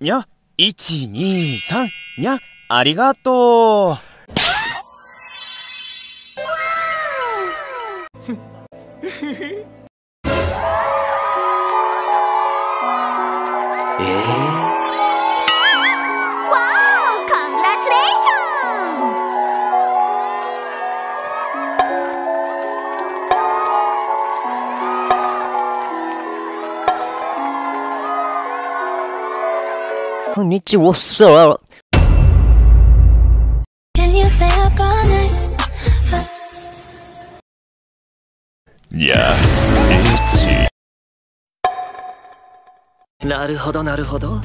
にゃ、123にゃ、ありがとう。えー？こんにちは、さあ。なるほど、なるほど。